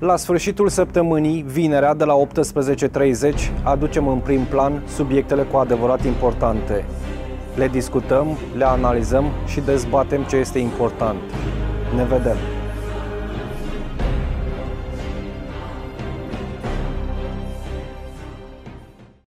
La sfârșitul săptămânii, vinerea, de la 18.30, aducem în prim plan subiectele cu adevărat importante. Le discutăm, le analizăm și dezbatem ce este important. Ne vedem!